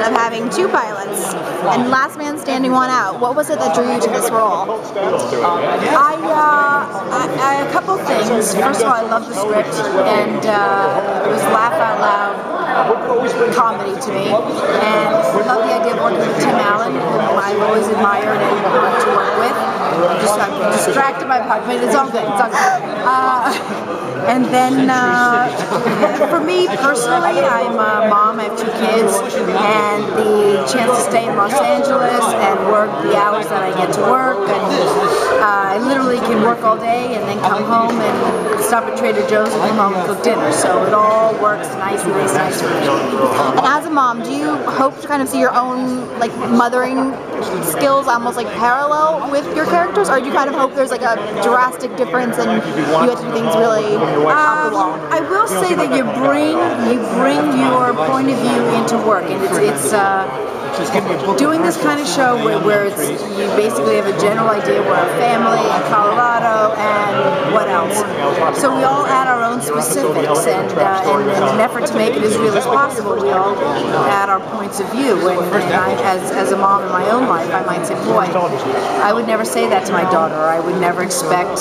of having two pilots, and Last Man Standing won out. What was it that drew you to this role? I, uh, I, I a couple things. First of all, I love the script, and uh, it was laugh out loud comedy to me, and I love the idea of working with Tim Allen, whom I've always admired and wanted to work with. Distracted by part, but it's all good. It's all good. Uh, and then uh, for me personally, I'm a mom. I have two kids, and the chance to stay in Los Angeles and work the hours that I get to work, and uh, I literally can work all day and then come home and stop at Trader Joe's and come home and cook dinner. So it all works nicely, nice, nice for me. And as a mom, do you hope to kind of see your own like mothering skills almost like parallel with your characters, or do you kind of hope there's like a drastic difference and you get to do things really um, I will say that you bring you bring your point of view into work, and it's it's. Uh, doing this kind of show where, where it's you basically have a general idea we're a family in Colorado and what else. So we all add our own specifics and, uh, and in an effort to make it as real as possible, we all add our points of view. And, and I, as, as a mom in my own life, I might say, boy, I would never say that to my daughter, or I would never expect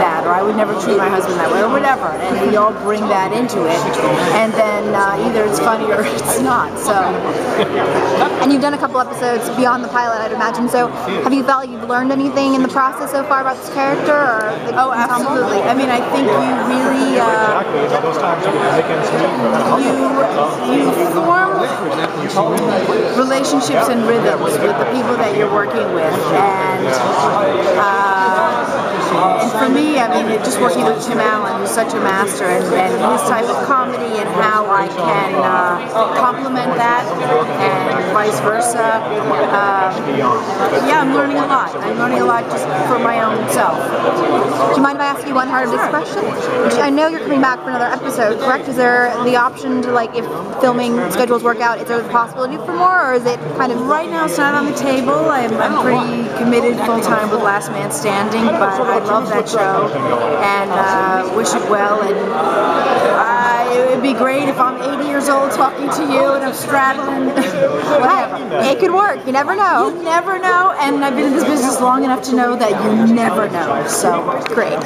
that, or I would never treat my husband that way, or whatever. And we all bring that into it. And then uh, either it's funny or it's not. So. And you've done a couple episodes beyond the pilot, I'd imagine. So have you felt like you've learned anything in the process so far about this character? Or oh, absolutely. I mean, I think you really uh, you you form relationships and rhythms with the people that you're working with, and. Uh, and for me, I mean, just working with Tim Allen, who's such a master, and, and his type of comedy and how I can uh, complement that, and vice versa. Uh, yeah, I'm learning a lot. I'm learning a lot just for my own self. Do you mind if I ask you one hard of this question? I know you're coming back for another episode, correct? Is there the option to, like, if filming schedules work out, is there the possibility for more, or is it kind of... Right now, it's not on the table. I'm, I'm pretty committed full-time with Last Man Standing, but I love that show and uh, wish it well. And great if I'm 80 years old talking to you and I'm straddling whatever. It could work. You never know. You never know. And I've been in this business long enough to know that you never know. So great.